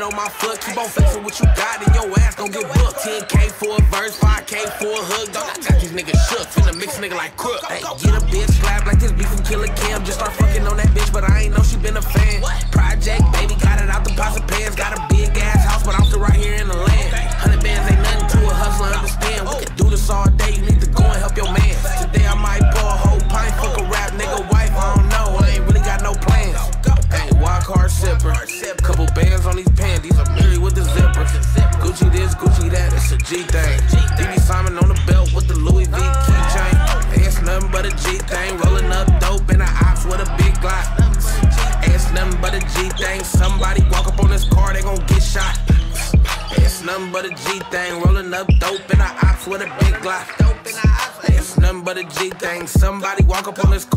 right on my foot. Keep on flexing what you got, and your ass gon' get booked. 10K for a verse, 5K for a. Dog, I got these niggas shook. Finna mix nigga like crook. Hey, get a bitch slap like this beef from Killer Kim. Just start fucking on that bitch, but I ain't know she been a fan. Project, baby, got it out the pots of pants. Got a big ass house, but I'm still right here in the land. 100 bands ain't nothing to a hustler, understand. We can do this all day, you need to go and help your man. Today I might pour a whole pint, fuck a rap nigga wife, I don't know. I ain't really got no plans. Hey, walk hard sipper. These these are married with the zipper. Gucci this, Gucci that, it's a G thing. DB Simon on the belt with the Louis V keychain. It's nothing but a G thing. Rolling up dope in the ops with a big Glock. It's nothing but a G thing. Somebody walk up on this car, they gon' get shot. It's nothing but a G thing. Rolling up dope in the ops with a big Glock. It's nothing but a G thing. Somebody walk up on this car.